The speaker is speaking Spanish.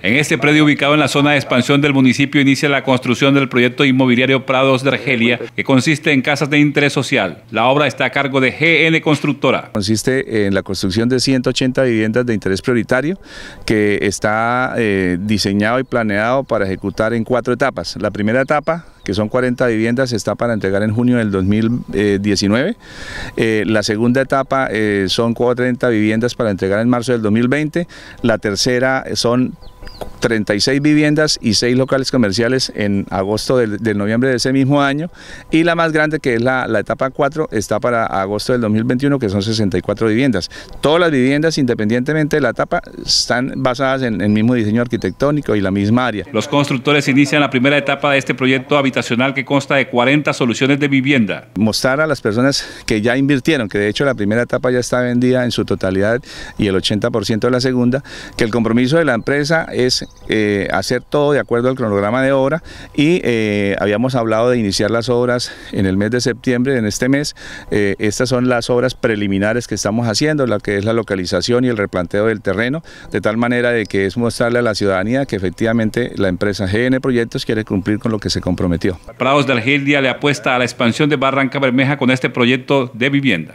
En este predio ubicado en la zona de expansión del municipio inicia la construcción del proyecto inmobiliario Prados de Argelia, que consiste en casas de interés social. La obra está a cargo de GN Constructora. Consiste en la construcción de 180 viviendas de interés prioritario, que está eh, diseñado y planeado para ejecutar en cuatro etapas. La primera etapa que son 40 viviendas, está para entregar en junio del 2019. Eh, la segunda etapa eh, son 40 viviendas para entregar en marzo del 2020. La tercera son 36 viviendas y 6 locales comerciales en agosto del, noviembre de ese mismo año y la más grande que es la, etapa 4 está para agosto del 2021 que son 64 viviendas. Todas las viviendas independientemente de la etapa están basadas en el mismo diseño arquitectónico y la misma área. Los constructores inician la primera etapa de este proyecto habitacional que consta de 40 soluciones de vivienda. Mostrar a las personas que ya invirtieron, que de hecho la primera etapa ya está vendida en su totalidad y el 80% de la segunda, que el compromiso de la empresa es eh, hacer todo de acuerdo al cronograma de obra y eh, habíamos hablado de iniciar las obras en el mes de septiembre, en este mes. Eh, estas son las obras preliminares que estamos haciendo, la que es la localización y el replanteo del terreno, de tal manera de que es mostrarle a la ciudadanía que efectivamente la empresa GN Proyectos quiere cumplir con lo que se comprometió. Prados de Argelia le apuesta a la expansión de Barranca Bermeja con este proyecto de vivienda.